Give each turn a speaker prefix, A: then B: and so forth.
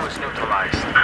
A: Hostiles neutralized.